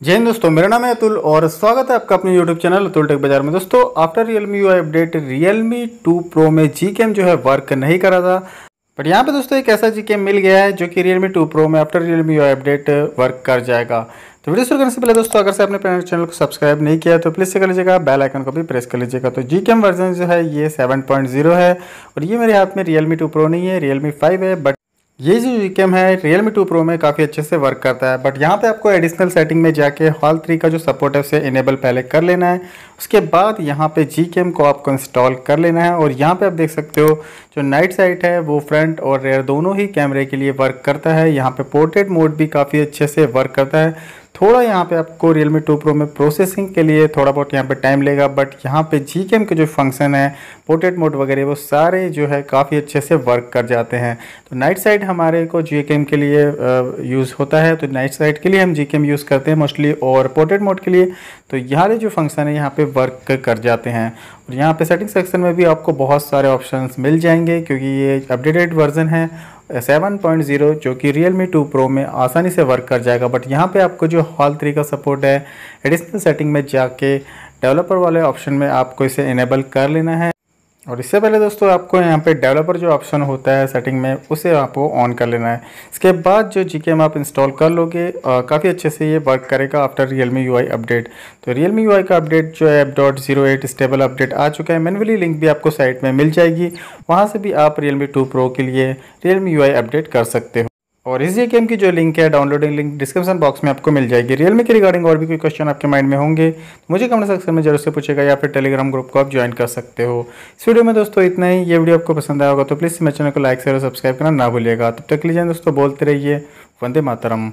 जय हिंद दोस्तों, मेरा नाम है अतुल और स्वागत है आपका अपने YouTube चैनल अतुल टेक बाज़ार में। दोस्तों after Realme UI update Realme 2 pro में जी जो है वर्क नहीं कर था। बट यहाँ पे दोस्तों एक ऐसा जी मिल गया है जो कि रियलमी 2 प्रो में after Realme UI update work कर जाएगा। तो वीडियो शुरू करने से पहले दोस्तों, अगर से अपने चैनल को सब्सक्राइब नहीं किया तो प्लीज़ से कर लीजिएगा बेल आइकन को भी प्रेस कर लीजिएगा। तो जी वर्जन जो है, ये 7.0 है और ये मेरे हाथ में रियलमी टू प्रो नहीं है रियलमी फाइव है बट ये जो कैम है रियल मी टू प्रो में काफ़ी अच्छे से वर्क करता है बट यहाँ पे आपको एडिशनल सेटिंग में जाके हॉल थ्री का जो सपोर्ट है, उसे इनेबल पहले कर लेना है। उसके बाद यहाँ पे जी कैम को आपको इंस्टॉल कर लेना है, और यहाँ पे आप देख सकते हो, जो नाइट साइट है, वो फ्रंट और रेयर दोनों ही कैमरे के लिए वर्क करता है। यहाँ पर पोर्ट्रेट मोड भी काफ़ी अच्छे से वर्क करता है। थोड़ा यहाँ पे आपको Realme 2 Pro में प्रोसेसिंग के लिए थोड़ा बहुत यहाँ पे टाइम लेगा बट यहाँ पे जी के जो फ़ंक्शन है पोर्ट्रेट मोड वगैरह, वो सारे जो है काफ़ी अच्छे से वर्क कर जाते हैं। तो नाइट साइड हमारे को जी के लिए यूज़ होता है तो नाइट साइड के लिए हम जी यूज़ करते हैं मोस्टली और पोर्ट्रेट मोड के लिए तो यहाँ जो फ़ंक्शन है, यहाँ पर वर्क कर जाते हैं। और यहाँ पर सेटिंग सेक्शन में भी आपको बहुत सारे ऑप्शन मिल जाएँगे, क्योंकि ये अपडेटेड वर्जन है 7.0 जो कि Realme 2 Pro में आसानी से वर्क कर जाएगा। बट यहाँ पे आपको जो हॉल थ्री का सपोर्ट है एडिशनल सेटिंग में जाके डेवलपर वाले ऑप्शन में आपको इसे इनेबल कर लेना है। और इससे पहले दोस्तों, आपको यहाँ पे डेवलपर जो ऑप्शन होता है सेटिंग में, उसे आपको ऑन कर लेना है। इसके बाद जो जी आप इंस्टॉल कर लोगे काफ़ी अच्छे से ये वर्क करेगा आफ्टर रियलमी यू अपडेट तो रियलमी यू का अपडेट जो है app dot zero eight stable update आ चुका है। मैनुअली लिंक भी आपको साइट में मिल जाएगी। वहाँ से भी आप रियल मी टू प्रो के लिए रियलमी यू अपडेट कर सकते हो। और इस गेम की जो लिंक है डाउनलोडिंग लिंक डिस्क्रिप्शन बॉक्स में आपको मिल जाएगी। रियलमी के रिगार्डिंग और भी कोई क्वेश्चन आपके माइंड में होंगे तो मुझे कमेंट सेक्शन में ज़रूर से पूछेगा या फिर टेलीग्राम ग्रुप को आप ज्वाइन कर सकते हो। इस वीडियो में दोस्तों इतना ही। ये वीडियो आपको पसंद आया होगा तो प्लीज़ मेरे चैनल को लाइक शेयर और सब्सक्राइब करना ना भूलिएगा। तब तक लीजिए दोस्तों बोलते रहिए, वंदे मातरम।